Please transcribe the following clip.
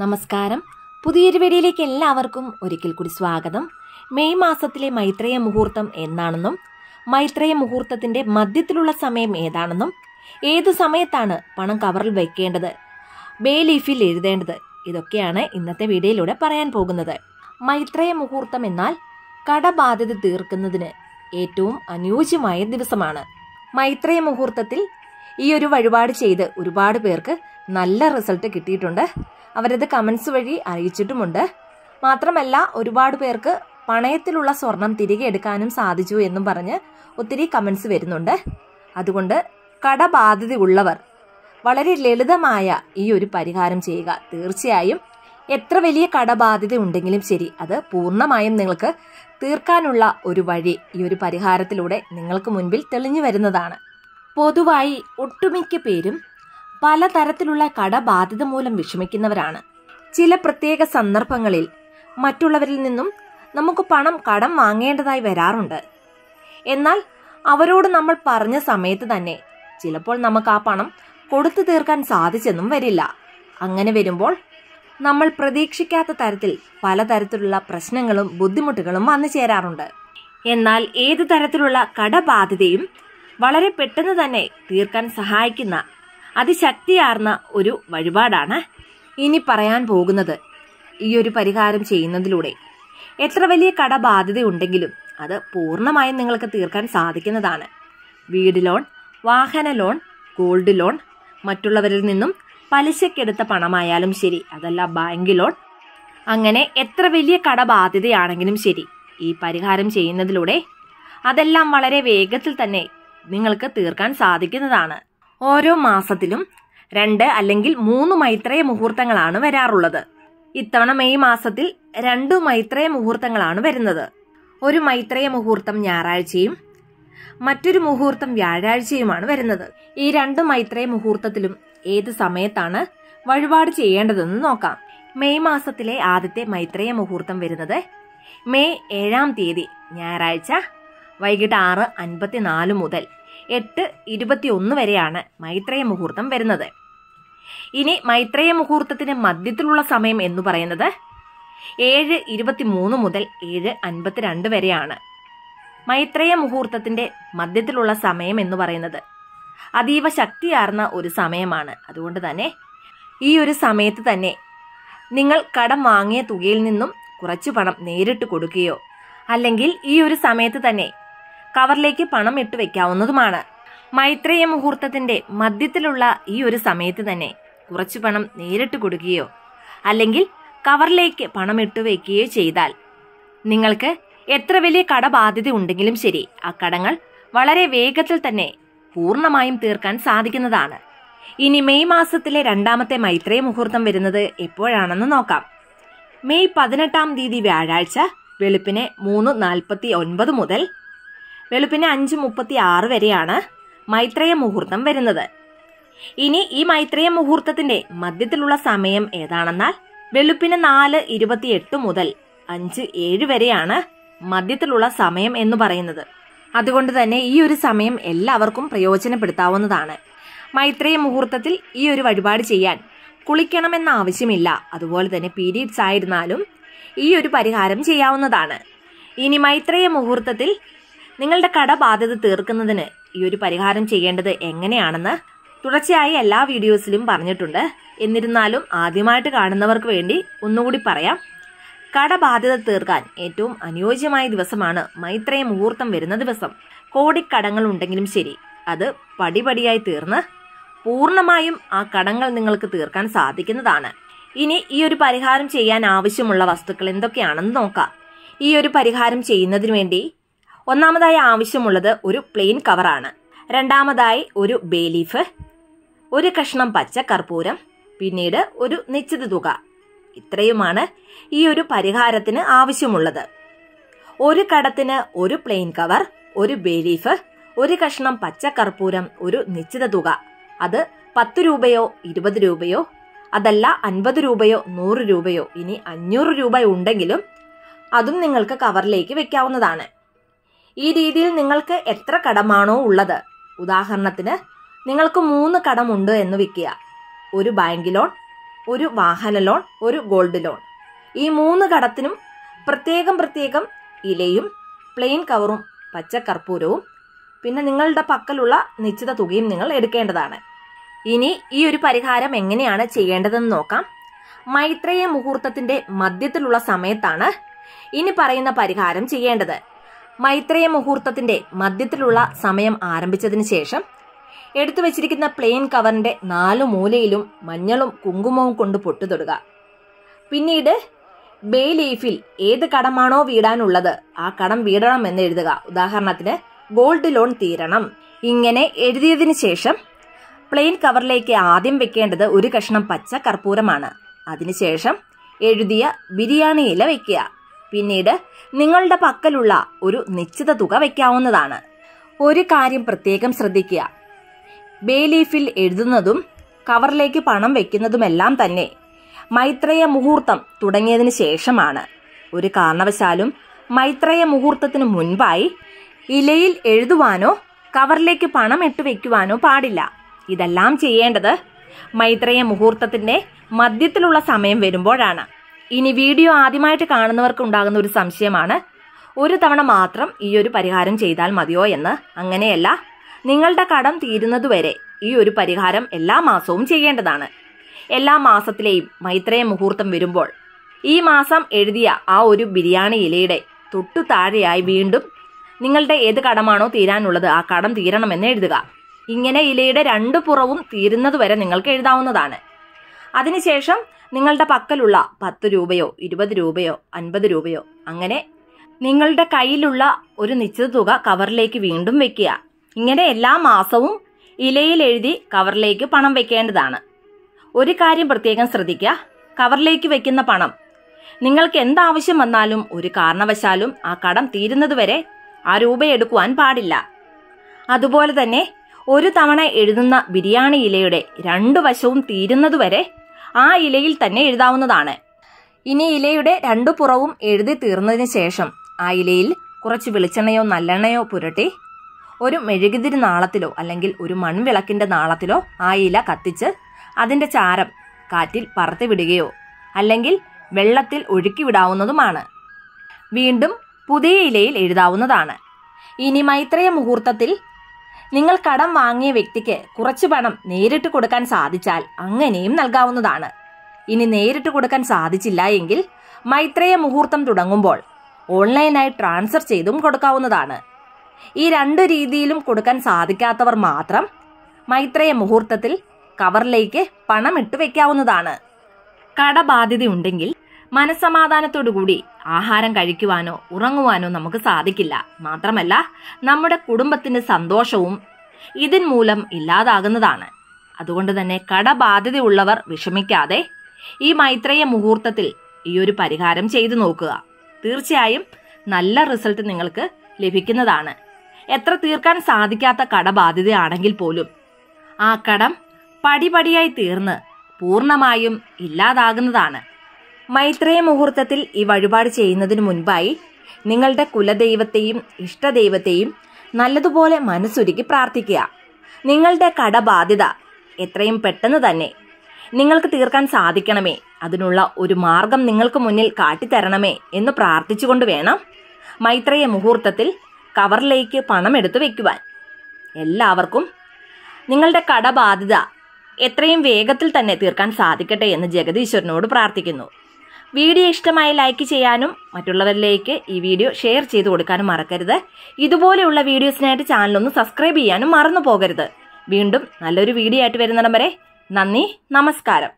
നമസ്കാരം. പുതിയൊരു വീഡിയോയിലേക്ക് എല്ലാവർക്കും ഒരിക്കൽ കൂടി സ്വാഗതം. മെയ് മാസത്തിലെ മൈത്രേയ മുഹൂർത്തം എന്നാണെന്നും മൈത്രേയ മുഹൂർത്തത്തിന്റെ മധ്യത്തിലുള്ള സമയം ഏതാണെന്നും ഏതു സമയത്താണ് പണം കവറിൽ വയ്ക്കേണ്ടത് ബേ ലീഫിൽ എഴുതേണ്ടത് ഇതൊക്കെയാണ് ഇന്നത്തെ വീഡിയോയിലൂടെ പറയാൻ പോകുന്നത്. മൈത്രേയ മുഹൂർത്തം എന്നാൽ കടബാധ്യത തീർക്കുന്നതിന് ഏറ്റവും അനുയോജ്യമായ ദിവസമാണ്. മൈത്രേയ മുഹൂർത്തത്തിൽ ഈ ഒരു വഴിപാട് ചെയ്ത് ഒരുപാട് പേർക്ക് നല്ല റിസൾട്ട് കിട്ടിയിട്ടുണ്ട്. അവരത് കമൻസ് വഴി അറിയിച്ചിട്ടുമുണ്ട്. മാത്രമല്ല ഒരുപാട് പേർക്ക് പണയത്തിലുള്ള സ്വർണം തിരികെ എടുക്കാനും സാധിച്ചു എന്നും പറഞ്ഞ് ഒത്തിരി കമൻസ് വരുന്നുണ്ട്. അതുകൊണ്ട് കടബാധ്യതയുള്ളവർ വളരെ ലളിതമായ ഈ ഒരു പരിഹാരം ചെയ്യുക. തീർച്ചയായും എത്ര വലിയ കടബാധ്യത ഉണ്ടെങ്കിലും ശരി അത് പൂർണമായും നിങ്ങൾക്ക് തീർക്കാനുള്ള ഒരു വഴി ഈ ഒരു പരിഹാരത്തിലൂടെ നിങ്ങൾക്ക് മുൻപിൽ തെളിഞ്ഞു വരുന്നതാണ്. പൊതുവായി ഒട്ടുമിക്ക പേരും പലതരത്തിലുള്ള കടബാധ്യത മൂലം വിഷമിക്കുന്നവരാണ്. ചില പ്രത്യേക സന്ദർഭങ്ങളിൽ മറ്റുള്ളവരിൽ നിന്നും നമുക്ക് പണം കടം വാങ്ങേണ്ടതായി വരാറുണ്ട്. എന്നാൽ അവരോട് നമ്മൾ പറഞ്ഞ സമയത്ത് തന്നെ ചിലപ്പോൾ നമുക്ക് ആ പണം കൊടുത്തു തീർക്കാൻ സാധിച്ചെന്നും വരില്ല. അങ്ങനെ വരുമ്പോൾ നമ്മൾ പ്രതീക്ഷിക്കാത്ത തരത്തിൽ പലതരത്തിലുള്ള പ്രശ്നങ്ങളും ബുദ്ധിമുട്ടുകളും വന്നു ചേരാറുണ്ട്. എന്നാൽ ഏത് തരത്തിലുള്ള കടബാധ്യതയും വളരെ പെട്ടെന്ന് തന്നെ തീർക്കാൻ സഹായിക്കുന്ന അതിശക്തിയാർന്ന ഒരു വഴിപാടാണ് ഇനി പറയാൻ പോകുന്നത്. ഈ ഒരു പരിഹാരം ചെയ്യുന്നതിലൂടെ എത്ര വലിയ കടബാധ്യത ഉണ്ടെങ്കിലും അത് പൂർണമായും നിങ്ങൾക്ക് തീർക്കാൻ സാധിക്കുന്നതാണ്. വീട് ലോൺ വാഹന ലോൺ ഗോൾഡ് ലോൺ മറ്റുള്ളവരിൽ നിന്നും പലിശക്കെടുത്ത പണമായാലും ശരി അതല്ല ബാങ്ക് ലോൺ. അങ്ങനെ എത്ര വലിയ കടബാധ്യതയാണെങ്കിലും ശരി ഈ പരിഹാരം ചെയ്യുന്നതിലൂടെ അതെല്ലാം വളരെ വേഗത്തിൽ തന്നെ നിങ്ങൾക്ക് തീർക്കാൻ സാധിക്കുന്നതാണ്. ഓരോ മാസത്തിലും രണ്ട് അല്ലെങ്കിൽ മൂന്ന് മൈത്രേയ മുഹൂർത്തങ്ങളാണ് വരാറുള്ളത്. ഇത്തവണ മെയ് മാസത്തിൽ രണ്ടു മൈത്രേയ മുഹൂർത്തങ്ങളാണ് വരുന്നത്. ഒരു മൈത്രേയ മുഹൂർത്തം ഞായറാഴ്ചയും മറ്റൊരു മുഹൂർത്തം വ്യാഴാഴ്ചയുമാണ് വരുന്നത്. ഈ രണ്ട് മൈത്രേയ മുഹൂർത്തത്തിലും ഏത് സമയത്താണ് വഴിപാട് ചെയ്യേണ്ടതെന്ന് നോക്കാം. മെയ് മാസത്തിലെ ആദ്യത്തെ മൈത്രേയ മുഹൂർത്തം വരുന്നത് മെയ് ഏഴാം തീയതി ഞായറാഴ്ച വൈകിട്ട് ആറ് അൻപത്തിനാല് മുതൽ. എട്ട് ഇരുപത്തിയൊന്ന് വരെയാണ് മൈത്രേയ മുഹൂർത്തം വരുന്നത്. ഇനി മൈത്രേയ മുഹൂർത്തത്തിന് മധ്യത്തിലുള്ള സമയം എന്ന് പറയുന്നത് ഏഴ് ഇരുപത്തിമൂന്ന് മുതൽ ഏഴ് അൻപത്തിരണ്ട് വരെയാണ്. മൈത്രേയ മുഹൂർത്തത്തിന്റെ മധ്യത്തിലുള്ള സമയം എന്ന് പറയുന്നത് അതീവ ശക്തിയാർന്ന ഒരു സമയമാണ്. അതുകൊണ്ട് തന്നെ ഈ ഒരു സമയത്ത് തന്നെ നിങ്ങൾ കടം വാങ്ങിയ തുകയിൽ നിന്നും കുറച്ച് പണം നേരിട്ട് കൊടുക്കുകയോ അല്ലെങ്കിൽ ഈ ഒരു സമയത്ത് തന്നെ കവറിലേക്ക് പണം ഇട്ട് വെക്കാവുന്നതുമാണ്. മൈത്രേയ മുഹൂർത്തത്തിന്റെ മധ്യത്തിലുള്ള ഈ ഒരു സമയത്ത് തന്നെ കുറച്ച് പണം നേരിട്ട് കൊടുക്കുകയോ അല്ലെങ്കിൽ കവറിലേക്ക് പണം ഇട്ട് വെക്കുകയോ ചെയ്താൽ നിങ്ങൾക്ക് എത്ര വലിയ കടബാധ്യത ഉണ്ടെങ്കിലും ശരി ആ കടങ്ങൾ വളരെ വേഗത്തിൽ തന്നെ പൂർണമായും തീർക്കാൻ സാധിക്കുന്നതാണ്. ഇനി മെയ് മാസത്തിലെ രണ്ടാമത്തെ മൈത്രേയ മുഹൂർത്തം വരുന്നത് എപ്പോഴാണെന്ന് നോക്കാം. മെയ് പതിനെട്ടാം തീയതി വ്യാഴാഴ്ച വെളുപ്പിന് മൂന്ന് നാൽപ്പത്തി ഒൻപത് മുതൽ വെളുപ്പിന് അഞ്ച് മുപ്പത്തി ആറ് വരെയാണ് മൈത്രേയ മുഹൂർത്തം വരുന്നത്. ഇനി ഈ മൈത്രേയ മുഹൂർത്തത്തിന്റെ മധ്യത്തിലുള്ള സമയം ഏതാണെന്നാൽ വെളുപ്പിന് നാല് ഇരുപത്തിയെട്ട് മുതൽ അഞ്ച് ഏഴ് വരെയാണ് മധ്യത്തിലുള്ള സമയം എന്ന് പറയുന്നത്. അതുകൊണ്ട് തന്നെ ഈ ഒരു സമയം എല്ലാവർക്കും പ്രയോജനപ്പെടുത്താവുന്നതാണ്. മൈത്രേയ മുഹൂർത്തത്തിൽ ഈ ഒരു വഴിപാട് ചെയ്യാൻ കുളിക്കണമെന്ന ആവശ്യമില്ല. അതുപോലെ തന്നെ പീരീഡ്സ് ആയിരുന്നാലും ഈ ഒരു പരിഹാരം ചെയ്യാവുന്നതാണ്. ഇനി മൈത്രേയ മുഹൂർത്തത്തിൽ നിങ്ങളുടെ കടബാധ്യത തീർക്കുന്നതിന് ഈ ഒരു പരിഹാരം ചെയ്യേണ്ടത് എങ്ങനെയാണെന്ന് തുടർച്ചയായി എല്ലാ വീഡിയോസിലും പറഞ്ഞിട്ടുണ്ട്. എന്നിരുന്നാലും ആദ്യമായിട്ട് കാണുന്നവർക്ക് വേണ്ടി ഒന്നുകൂടി പറയാം. കടബാധ്യത തീർക്കാൻ ഏറ്റവും അനുയോജ്യമായ ദിവസമാണ് മൈത്രേയ മുഹൂർത്തം വരുന്ന ദിവസം. കോടിക്കടങ്ങൾ ഉണ്ടെങ്കിലും ശരി അത് പടിപടിയായി തീർന്ന് പൂർണമായും ആ കടങ്ങൾ നിങ്ങൾക്ക് തീർക്കാൻ സാധിക്കുന്നതാണ്. ഇനി ഈ ഒരു പരിഹാരം ചെയ്യാൻ ആവശ്യമുള്ള വസ്തുക്കൾ എന്തൊക്കെയാണെന്ന് നോക്കാം. ഈ ഒരു പരിഹാരം ചെയ്യുന്നതിന് വേണ്ടി ഒന്നാമതായി ആവശ്യമുള്ളത് ഒരു പ്ലെയിൻ കവറാണ്. രണ്ടാമതായി ഒരു ബേലീഫ് ഒരു കഷ്ണം പച്ച കർപ്പൂരം പിന്നീട് ഒരു നിശ്ചിത തുക. ഇത്രയുമാണ് ഈ ഒരു പരിഹാരത്തിന് ആവശ്യമുള്ളത്. ഒരു കടത്തിന് ഒരു പ്ലെയിൻ കവർ ഒരു ബേലീഫ് ഒരു കഷ്ണം പച്ച കർപ്പൂരം ഒരു നിശ്ചിത തുക. അത് പത്ത് രൂപയോ ഇരുപത് രൂപയോ അതല്ല അൻപത് രൂപയോ നൂറ് രൂപയോ ഇനി അഞ്ഞൂറ് രൂപ ഉണ്ടെങ്കിലും അതും നിങ്ങൾക്ക് കവറിലേക്ക് വെക്കാവുന്നതാണ്. ഈ രീതിയിൽ നിങ്ങൾക്ക് എത്ര കടമാണോ ഉള്ളത്? ഉദാഹരണത്തിന് നിങ്ങൾക്ക് മൂന്ന് കടമുണ്ട് എന്ന് വെക്കുക ഒരു ബാങ്ക് ലോൺ ഒരു വാഹന ലോൺ ഒരു ഗോൾഡ് ലോൺ ഈ മൂന്ന് കടത്തിനും പ്രത്യേകം പ്രത്യേകം ഇലയും പ്ലെയിൻ കവറും പച്ചക്കർപ്പൂരവും പിന്നെ നിങ്ങളുടെ പക്കലുള്ള നിശ്ചിത തുകയും നിങ്ങൾ എടുക്കേണ്ടതാണ്. ഇനി ഈ ഒരു പരിഹാരം എങ്ങനെയാണ് ചെയ്യേണ്ടതെന്ന് നോക്കാം. മൈത്രേയ മുഹൂർത്തത്തിന്റെ മധ്യത്തിലുള്ള സമയത്താണ് ഇനി പറയുന്ന പരിഹാരം ചെയ്യേണ്ടത്. മൈത്രേയ മുഹൂർത്തത്തിന്റെ മധ്യത്തിലുള്ള സമയം ആരംഭിച്ചതിന് ശേഷം എടുത്തു വെച്ചിരിക്കുന്ന പ്ലെയിൻ കവറിന്റെ നാലു മൂലയിലും മഞ്ഞളും കുങ്കുമവും കൊണ്ട് പൊട്ടുതൊടുക പിന്നീട് ബേ ലീഫിൽ ഏത് കടമാണോ വീടാനുള്ളത് ആ കടം വീടണം എന്ന് എഴുതുക. ഉദാഹരണത്തിന് ഗോൾഡ് ലോൺ തീരണം. ഇങ്ങനെ എഴുതിയതിനു ശേഷം പ്ലെയിൻ കവറിലേക്ക് ആദ്യം വെക്കേണ്ടത് ഒരു കഷ്ണം പച്ച കർപ്പൂരമാണ് അതിനുശേഷം എഴുതിയ ബിരിയാണി ഇല വെക്കുക. പിന്നീട് നിങ്ങളുടെ പക്കലുള്ള ഒരു നിശ്ചിത തുക വയ്ക്കാവുന്നതാണ്. ഒരു കാര്യം പ്രത്യേകം ശ്രദ്ധിക്കുക. ബേലീഫിൽ എഴുതുന്നതും കവറിലേക്ക് പണം വയ്ക്കുന്നതുമെല്ലാം തന്നെ മൈത്രേയ മുഹൂർത്തം തുടങ്ങിയതിന് ശേഷമാണ്. ഒരു കാരണവശാലും മൈത്രേയ മുഹൂർത്തത്തിന് മുൻപായി ഇലയിൽ എഴുതുവാനോ കവറിലേക്ക് പണം ഇട്ട് വയ്ക്കുവാനോ പാടില്ല. ഇതെല്ലാം ചെയ്യേണ്ടത് മൈത്രേയ മുഹൂർത്തത്തിന്റെ മധ്യത്തിലുള്ള സമയം വരുമ്പോഴാണ്. ഇനി വീഡിയോ ആദ്യമായിട്ട് കാണുന്നവർക്ക് ഉണ്ടാകുന്ന ഒരു സംശയമാണ്. ഒരു തവണ മാത്രം ഈ ഒരു പരിഹാരം ചെയ്താൽ മതിയോ എന്ന്. അങ്ങനെയല്ല. നിങ്ങളുടെ കടം തീരുന്നതുവരെ ഈ ഒരു പരിഹാരം എല്ലാ മാസവും ചെയ്യേണ്ടതാണ്. എല്ലാ മാസത്തിലെയും മൈത്രേയ മുഹൂർത്തം വരുമ്പോൾ ഈ മാസം എഴുതിയ ആ ഒരു ബിരിയാണി ഇലയുടെ തൊട്ടു താഴെയായി വീണ്ടും നിങ്ങളുടെ ഏത് കടമാണോ തീരാനുള്ളത് ആ കടം തീരണമെന്ന് എഴുതുക. ഇങ്ങനെ ഇലയുടെ രണ്ടു പുറവും തീരുന്നതുവരെ നിങ്ങൾക്ക് എഴുതാവുന്നതാണ്. അതിനുശേഷം നിങ്ങളുടെ പക്കലുള്ള പത്ത് രൂപയോ ഇരുപത് രൂപയോ അൻപത് രൂപയോ അങ്ങനെ നിങ്ങളുടെ കയ്യിലുള്ള ഒരു നിശ്ചിത തുക കവറിലേക്ക് വീണ്ടും വെക്കുക. ഇങ്ങനെ എല്ലാ മാസവും ഇലയിൽ എഴുതി കവറിലേക്ക് പണം വെക്കേണ്ടതാണ്. ഒരു കാര്യം പ്രത്യേകം ശ്രദ്ധിക്കുക. കവറിലേക്ക് വെക്കുന്ന പണം. നിങ്ങൾക്ക് എന്താവശ്യം വന്നാലും ഒരു കാരണവശാലും ആ കടം തീരുന്നതുവരെ ആ രൂപ എടുക്കുവാൻ പാടില്ല. അതുപോലെ തന്നെ ഒരു തവണ എഴുതുന്ന ബിരിയാണി ഇലയുടെ രണ്ടു വശവും തീരുന്നതുവരെ ആ ഇലയിൽ തന്നെ എഴുതാവുന്നതാണ്. ഇനി ഇലയുടെ രണ്ടു പുറവും എഴുതി തീർന്നതിന് ശേഷം ആ ഇലയിൽ കുറച്ച് വെളിച്ചെണ്ണയോ നല്ലെണ്ണയോ പുരട്ടി ഒരു മെഴുകുതിരി നാളത്തിലോ അല്ലെങ്കിൽ ഒരു മൺവിളക്കിന്റെ നാളത്തിലോ ആ ഇല കത്തിച്ച് അതിന്റെ ചാരം കാറ്റിൽ പറത്തി വിടുകയോ അല്ലെങ്കിൽ വെള്ളത്തിൽ ഒഴുക്കി വിടാവുന്നതുമാണ്. വീണ്ടും പുതിയ ഇലയിൽ എഴുതാവുന്നതാണ്. ഇനി മൈത്രേയ മുഹൂർത്തത്തിൽ നിങ്ങൾ കടം വാങ്ങിയ വ്യക്തിക്ക് കുറച്ച് പണം നേരിട്ട് കൊടുക്കാൻ സാധിച്ചാൽ അങ്ങനെയും നൽകാവുന്നതാണ്. ഇനി നേരിട്ട് കൊടുക്കാൻ സാധിച്ചില്ല എങ്കിൽ മൈത്രേയ മുഹൂർത്തം തുടങ്ങുമ്പോൾ ഓൺലൈനായി ട്രാൻസ്ഫർ ചെയ്തും കൊടുക്കാവുന്നതാണ്. ഈ രണ്ട് രീതിയിലും കൊടുക്കാൻ സാധിക്കാത്തവർ മാത്രം മൈത്രേയ മുഹൂർത്തത്തിൽ കവറിലേക്ക് പണം ഇട്ട് വെക്കാവുന്നതാണ്. കടബാധ്യതയുണ്ടെങ്കിൽ മനസ്സമാധാനത്തോടുകൂടി ആഹാരം കഴിക്കുവാനോ ഉറങ്ങുവാനോ നമുക്ക് സാധിക്കില്ല. മാത്രമല്ല നമ്മുടെ കുടുംബത്തിന്റെ സന്തോഷവും ഇതിൻ മൂലം ഇല്ലാതാകുന്നതാണ്. അതുകൊണ്ട് തന്നെ കടബാധ്യതയുള്ളവർ വിഷമിക്കാതെ ഈ മൈത്രേയ മുഹൂർത്തത്തിൽ ഈ ഒരു പരിഹാരം ചെയ്തു നോക്കുക. തീർച്ചയായും നല്ല റിസൾട്ട് നിങ്ങൾക്ക് ലഭിക്കുന്നതാണ്. എത്ര തീർക്കാൻ സാധിക്കാത്ത കടബാധ്യതയാണെങ്കിൽ പോലും ആ കടം പടിപടിയായി തീർന്ന് പൂർണമായും ഇല്ലാതാകുന്നതാണ്. മൈത്രേയ മുഹൂർത്തത്തിൽ ഈ വഴിപാട് ചെയ്യുന്നതിന് മുൻപായി നിങ്ങളുടെ കുലദൈവത്തെയും ഇഷ്ടദൈവത്തെയും നല്ലതുപോലെ മനസ്സൊരുക്കി പ്രാർത്ഥിക്കുക. നിങ്ങളുടെ കടബാധ്യത എത്രയും പെട്ടെന്ന് തന്നെ നിങ്ങൾക്ക് തീർക്കാൻ സാധിക്കണമേ. അതിനുള്ള ഒരു മാർഗം നിങ്ങൾക്ക് മുന്നിൽ കാട്ടിത്തരണമേ എന്ന് പ്രാർത്ഥിച്ചുകൊണ്ട് വേണം മൈത്രേയ മുഹൂർത്തത്തിൽ കവറിലേക്ക് പണം എടുത്തു വെക്കുവാൻ. എല്ലാവർക്കും നിങ്ങളുടെ കടബാധ്യത എത്രയും വേഗത്തിൽ തന്നെ തീർക്കാൻ സാധിക്കട്ടെ എന്ന് ജഗദീശ്വരനോട് പ്രാർത്ഥിക്കുന്നു. വീഡിയോ ഇഷ്ടമായി ലൈക്ക് ചെയ്യാനും മറ്റുള്ളവരിലേക്ക് ഈ വീഡിയോ ഷെയർ ചെയ്ത് കൊടുക്കാനും മറക്കരുത്. ഇതുപോലെയുള്ള വീഡിയോസിനായിട്ട് ചാനലൊന്ന് സബ്സ്ക്രൈബ് ചെയ്യാനും മറന്നു പോകരുത്. വീണ്ടും നല്ലൊരു വീഡിയോ ആയിട്ട് വരുന്നിടം വരെ നന്ദി നമസ്കാരം.